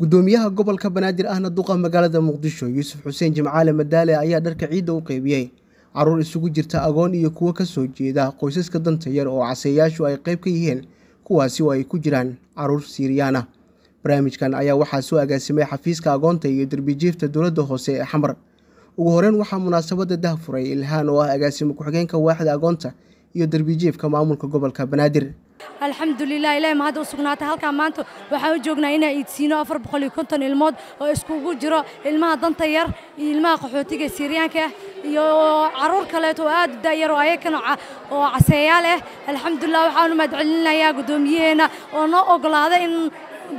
gudoomiyaha gobolka banaadir ahna duqa magaalada muqdisho yuusuf xuseen jimcaale madaale ayaa dharka ciidda u qeybiyey carruur isugu jirta agoon iyo kuwo ka soo jeeda qoysaska danta yar oo caseeyaashu ay qayb ka yihiin kuwaasi oo ay ku jiraan carruur siiriyaan ah barnaamijkan ayaa waxaa soo agaasimay xafiiska agoonta iyo derbijiifta dowladda hoose ee xamar. Ugu horeyn waxaa munaasabadda dahfuray ilhaan oo ah agaasimo ku-xigeenka waaxda agoonta iyo derbijiifka maamulka gobolka banaadir alxamdulilah ilahi mahadda u sugnaatay. Halkaan maanta waxaan u joognaa inaa iidsiino afar boqol iyo konton ilmood oo iskugu jiro ilmaha danta yar iyo ilmaha qaxootiga siiriyaanka ah iyo carruur kaleeto oo aad u da'yar oo ayakana oo caseeyaal ah alxamdulilah waxaan u mahadcelinayaa gudoomiyaheenna oo noo ogolaaday in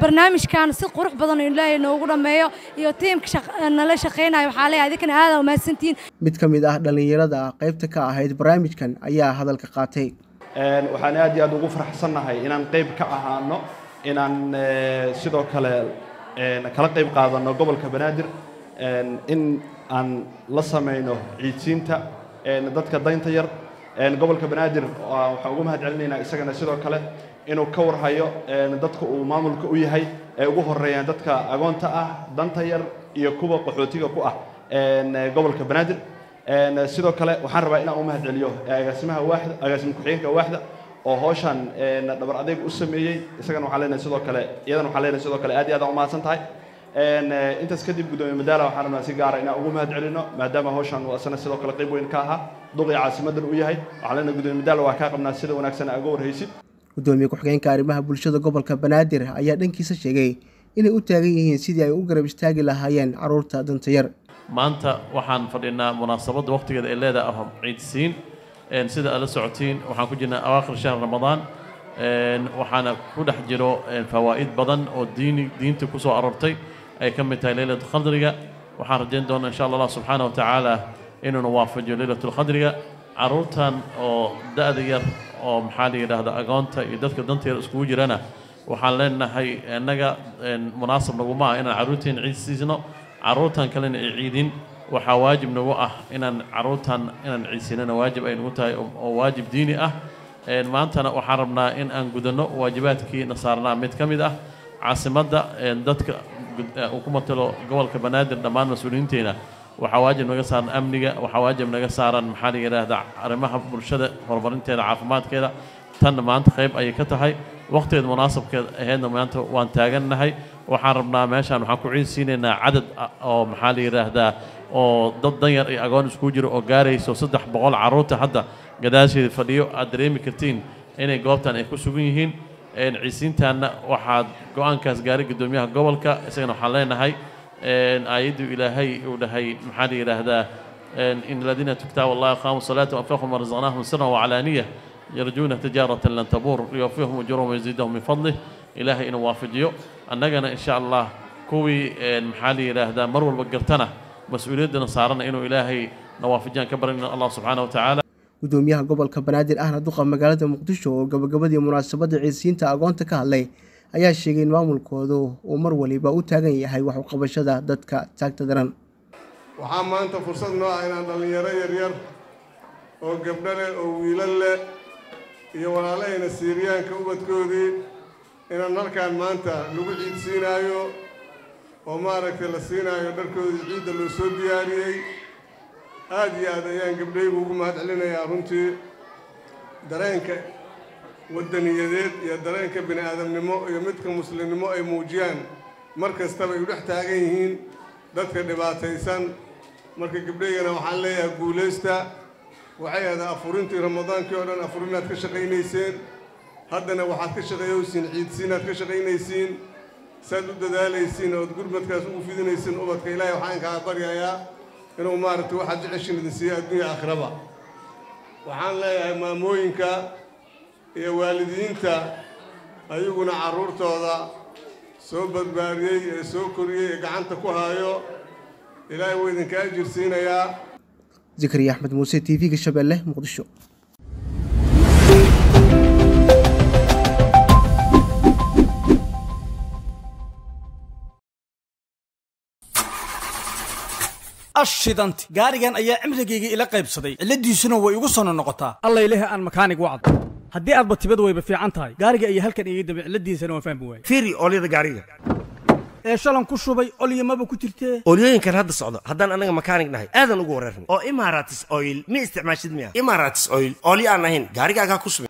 barnaamijkan si qurux badan ilaahay noogu dhammeeyo iyo tiimka nala shaqaynayo waxaa leeyahay adinkana aada umahadsantihiin mid ka mid ah dhallinyarada qaybta ka ahayd barnaamijkan ayaa hadalka qaatay waxaan aad iyo aad ugu faraxsannahay inaan qayb ka ahaano inaan sidoo kale kala qayb qaadano gobolka banaadir. In aan la samayno ciidsiinta dadka daynta yar. Gobolka banaadir waxaan ugu mahad isagana sidoo kale inuu ka warhayo dadka uu maamulka u yahay ay ugu horeeyaan dadka agoonta ah danta yar iyo kuwa qaxootiga ku ah gobolka banaadir sidoo kale waxaan rabaa inaan u mahad celiyo agaasimaha waaxda agaasima ku-xigeenka waaxda oo hawshan dhabar adeeg u sameeyey. Isagana waxaan leenahay sidoo kale iyadana waxaan leenahay sidoo kale aad iyo aad aan u mahadsan tahay. Intaas kadib gudoomiye madaala waxaan rabnaa si gaara inaan ugu mahad celino maadaama hawshan uu asana sidoo kale qayb weyn ka ahaa duqii caasimadan u yahay. Waxaan leenahay gudoomiye madaala waa kaa qabnaa sida wanaagsan aa uga warhaysid. Gudoomiye ku-xigeenka arrimaha bulshada gobolka banaadir ayaa dhankiisa sheegay inay u taagan yihiin sidii ay u garab istaagi lahaayeen carruurta danta yar maanta waxaan fadhinaa munaasabadda wakhtigeeda ay leedahay ah ciidsiin sida aad la socotiin waxaan ku jirnaa awaakhir shahr ramadaan. Waxaana ku dhex jiro fawaa'id badan oo diini diinta ku soo aroortay. Ay ka mid tahay leylatu qadriga. Waxaan rajayn doonaa insha allah subxaana wa tacaala inuuna waafajiyo leylatulqadriga carruurtan oo da-da yar oo maxaa la yidhaahda agoonta iyo dadka danta yar iskugu jirana waxaan leenahay innaga munaasab naguma ah inaan carruurteena ciid siisno carruurtan kalena ay ciidin waxaa waajib nagu ah inaan carruurtan inaan ciidsinana waajib ay nagu tahay oo waajib diini ah. Maantana waxaan rabnaa in aan gudanno waajibaadkii nasaarnaa mid ka mid ah caasimadda dadka uu ku matalo gobolka banaadir dhammaan mas'uuliyiinteena waxaa waajib naga saaran amniga waxaa waajib naga saaran maxaa la yidhaahdaa arrimaha bulshada horumarinteeda caafimaadkeeda. Tanna maanta qayb ayay ka tahay. Waqtigeeda munaasabkeed ahaydna maanta waan taagannahay waxaan rabnaa meeshaan waxaan ku ciidsiinaynaa cadad oo maxaa la yidhaahdaa oo dad danyar iyo agoon iskugu jiro oo gaarayso saddex boqol carruurta hadda gadaasheeda fadhiyo. Aad dareemi kartiin inay goobtan ay ku sugan yihiin. Ciisiintaanna waxaad go'aankaas gaaray guddoomiyaha gobolka isagana waxaan leenahay aayaddu ilaahay uu dhahay maxaa la yidhaahdaa in aladiina tuktaaba allah aqaamu salaata waanfaqhum warazaqnaahum siran wacalaaniya yarjuuna tijaaratan lan tabuur liyuwafihum ujurahum wayaziidahum min fadlih ilaahay inuu waafajiyo annagana insha allah kuwii maxaa la yidhaahdaa mar walba gartana mas'uuliyaddana saarana inuu ilaahay na waafajiyaan ka baranayno allah subxaana wa tacaala. Gudoomiyaha gobolka banaadir ahna duqa magaalada muqdisho oo gabagabadii munaasabadda ciidsiinta agoonta ka hadlay ayaa sheegay in maamulkoodu uu mar waliba u taagan yahay wax uqabashada dadka taagta daran. Waxaa maanta fursad noo ah inaan dhallinyaro yaryar oo gabdho leh oo wiilal leh iyo walaalahayna siiriyaanka ubadkoodii inaan halkaan maanta lagu ciidsiinaayo oo maaragtay la siinaayo dharkoodii ciidda loo soo diyaariyey. Aad iyo aad ayaan gabdhaygu ugu mahad celinayaa runtii. Dareenka waddaniyadeed iyo dareenka bini aadamnimo iyo midka muslimnimo ay muujiyaan mar kastaba ay u dhex taagan yihiin dadka dhibaataysan. Marka gabdhaygana waxaan leeyahay guulaysta. Waxay ahdaa afurintii ramadaankii oo dhan afurinaad ka shaqaynayseen haddana waxaad ka shaqeeyowsiin ciidsiinaad ka shaqaynaysiin saad u dadaalaysiin ood gurmadkaas ugu fidinaysiin ubadka ilaahay waxaan kaa baryayaa inuu maaragtay waxaad jeceshin idin siiya adduunya aakhiraba. Waxaan leeyahay maamooyinka iyo waalidiinta ayaguna carruurtooda soo badbaadiyey ee soo koriyey ee gacanta ku haayo ilaahay wuu idinka ajir siinayaa zakariya axmed muuse t v-ga shabeelle muqdisho ashidanti gaarigan ayaa cimrigayga ila qaybsaday. Cilladiisuna way igu sono noqotaa allayleh aan makaanig wacd haddii aadba tibad wayba fiican tahay gaariga iyo halkan iga dambe cilladiisana waan fahmi waayey. Fiiri oolyada gaariga. Ee shalan ku shubay olyo maba ku jirtee? Oolyooyinkan hadda socdo. Haddaan anaga makaanig nahay aadan ugu wareerna oo imaratis oil ma isticmaashid miya? Imaratis oil oolyo aan ahayn gaarigaagaa ku subin